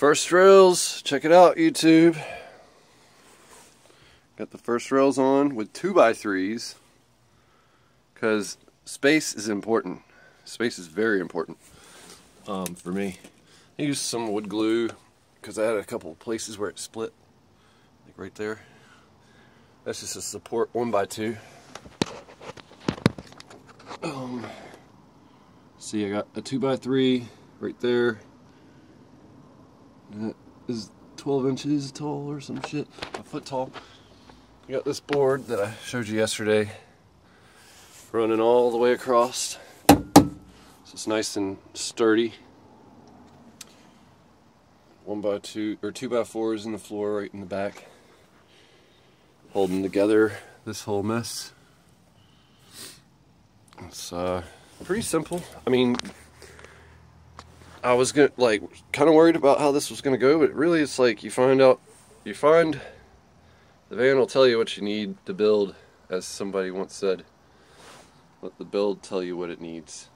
First rails, check it out YouTube. Got the first rails on with 2x3s because space is important. Space is very important um, for me. I used some wood glue because I had a couple places where it split, like right there. That's just a support one by two. Um, see, I got a two by three right there. That is 12 inches tall or some shit, a foot tall. I got this board that I showed you yesterday running all the way across. So it's nice and sturdy. One by two, or two by fours in the floor right in the back. Holding together this whole mess. It's uh, pretty simple. I mean, I was gonna like kind of worried about how this was gonna go, but really it's like you find out, you find the van will tell you what you need to build, as somebody once said. Let the build tell you what it needs,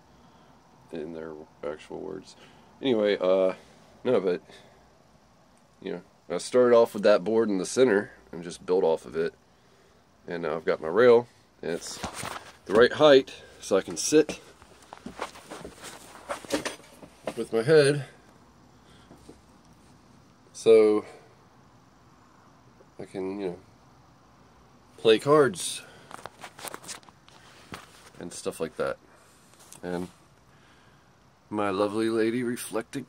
in their actual words. Anyway, uh, no, but you know, I started off with that board in the center and just built off of it, and now I've got my rail, and it's the right height so I can sit with my head so I can, you know, play cards and stuff like that. And my lovely lady reflected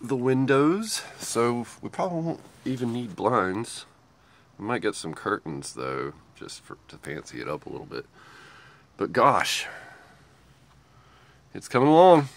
the windows, so we probably won't even need blinds. We might get some curtains though, just for, to fancy it up a little bit. But gosh, it's coming along.